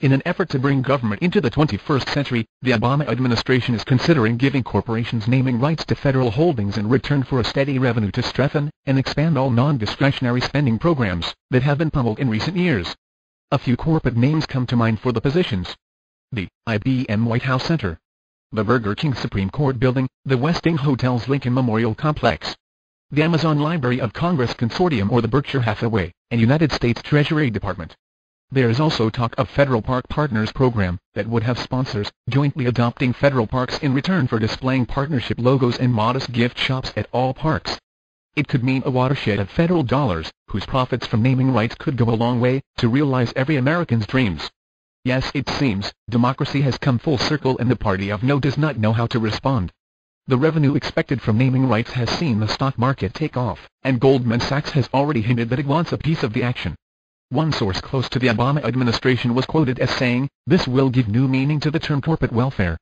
In an effort to bring government into the 21st century, the Obama administration is considering giving corporations naming rights to federal holdings in return for a steady revenue to strengthen and expand all non-discretionary spending programs that have been pummeled in recent years. A few corporate names come to mind for the positions. The IBM White House Center, the Burger King Supreme Court Building, the Westin Hotels Lincoln Memorial Complex, the Amazon Library of Congress Consortium or the Berkshire Hathaway and United States Treasury Department. There is also talk of Federal Park Partners program that would have sponsors jointly adopting federal parks in return for displaying partnership logos and modest gift shops at all parks. It could mean a watershed of federal dollars, whose profits from naming rights could go a long way to realize every American's dreams. Yes, it seems, democracy has come full circle and the party of no does not know how to respond. The revenue expected from naming rights has seen the stock market take off, and Goldman Sachs has already hinted that it wants a piece of the action. One source close to the Obama administration was quoted as saying, this will give new meaning to the term corporate welfare.